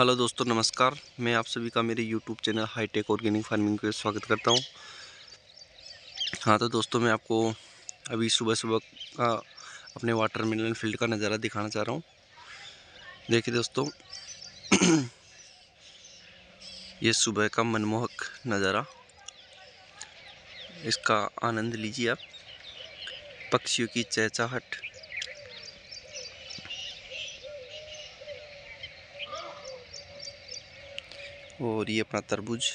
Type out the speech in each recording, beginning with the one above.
Hello दोस्तों, नमस्कार। मैं आप सभी का मेरे YouTube channel hitech organic farming पे स्वागत करता हूँ। हाँ तो दोस्तों, मैं आपको अभी सुबह सुबह का अपने वाटर मिलन फ़ील्ड का नज़ारा दिखाना चाह रहा हूँ। देखिए दोस्तों, ये सुबह का मनमोहक नज़ारा। इसका आनंद लीजिए आप। पक्षियों की चहचाहट और ये अपना तरबूज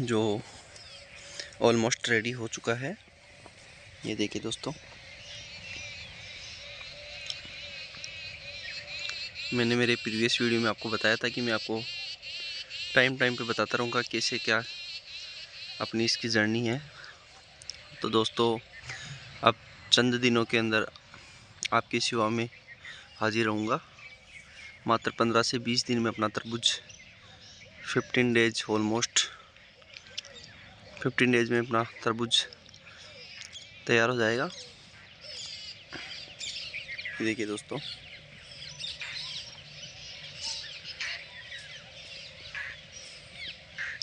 जो ऑलमोस्ट रेडी हो चुका है। ये देखिए दोस्तों। मैंने मेरे प्रीवियस वीडियो में आपको बताया था कि मैं आपको टाइम टाइम पे बताता रहूँगा कैसे क्या अपनी इसकी जर्नी है। तो दोस्तों, अब चंद दिनों के अंदर आपकी सेवा में हाजिर रहूँगा। मात्र पंद्रह से बीस दिन में अपना तरबूज fifteen days almost fifteen days में अपना तरबूज तैयार हो जाएगा। देखिए दोस्तों।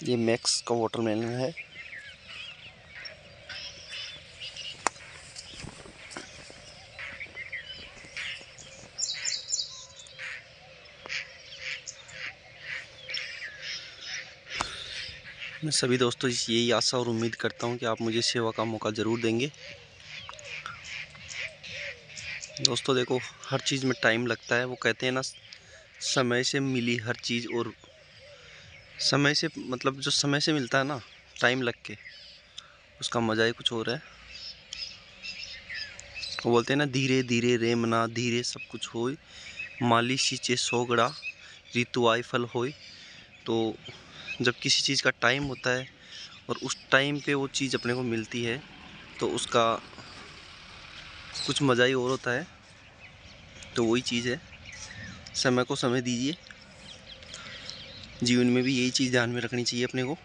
ये मैक्स का वाटरमेलन है। मैं सभी दोस्तों यही आशा और उम्मीद करता हूँ कि आप मुझे सेवा का मौका ज़रूर देंगे। दोस्तों, देखो, हर चीज़ में टाइम लगता है। वो कहते हैं ना, समय से मिली हर चीज़ और समय से मतलब जो समय से मिलता है ना, टाइम लग के, उसका मज़ा ही कुछ और है। वो बोलते हैं ना, धीरे धीरे रेमना धीरे सब कुछ हो माली सींचे सोगड़ा, ऋतु आई फल हो तो जब किसी चीज़ का टाइम होता है और उस टाइम पे वो चीज़ अपने को मिलती है तो उसका कुछ मज़ा ही और होता है। तो वही चीज़ है। समय को समय दीजिए। जीवन में भी यही चीज़ ध्यान में रखनी चाहिए अपने को।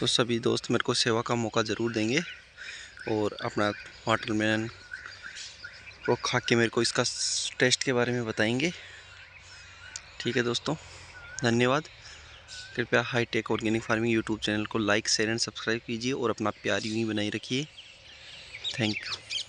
तो सभी दोस्त मेरे को सेवा का मौका ज़रूर देंगे और अपना वाटरमेलन वो खा के मेरे को इसका टेस्ट के बारे में बताएँगे। ठीक है दोस्तों, धन्यवाद। कृपया hi tech organic farming YouTube channel को लाइक, शेयर एंड सब्सक्राइब कीजिए और अपना प्यार यूँ ही बनाए रखिए। Thank you.